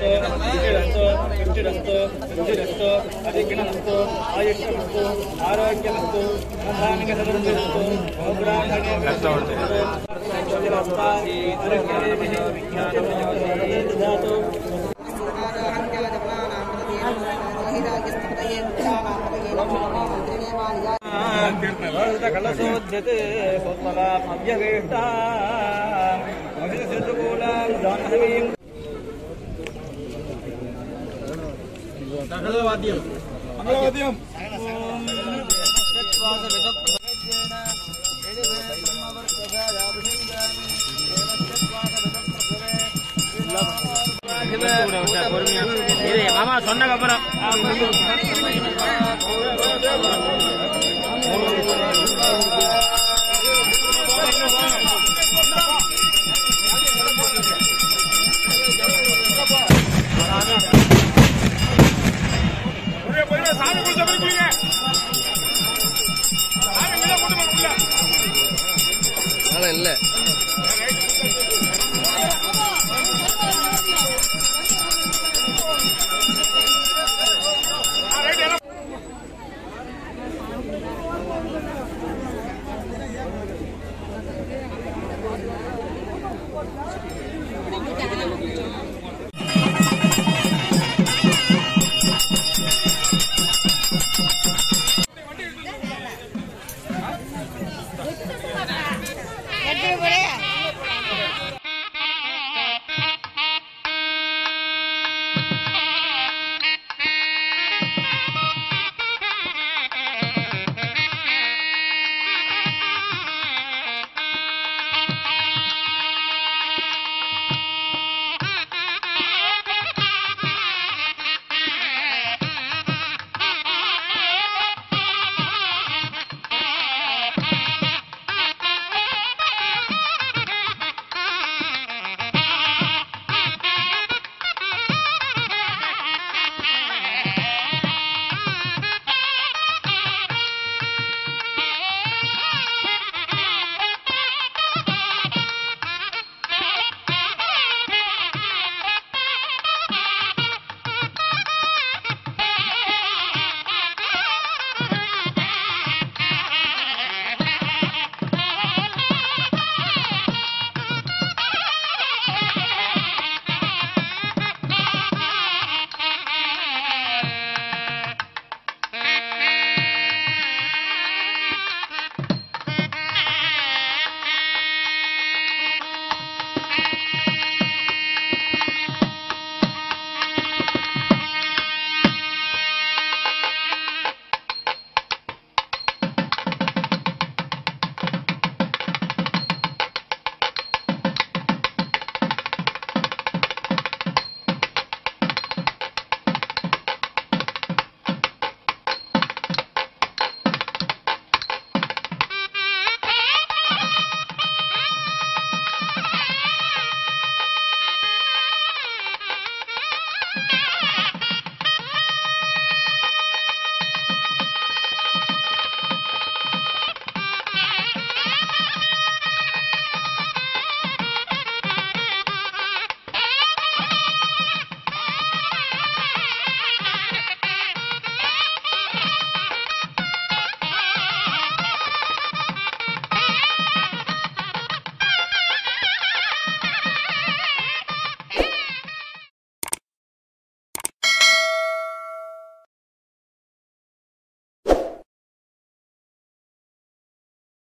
असतो तिकीट असतं क्रिकेट असतं क्रिकेट असतं अधिकण असतं आयुष्य असतो आरोग्य असतो संधानिक समृद्धी असतो धातु कलशोद्यते सोत्मला मव्यवेष्टा மங்களவாத்தியம் மங்களவாத்தியம் மாமா சொன்னக்கு அப்புறம் mulher.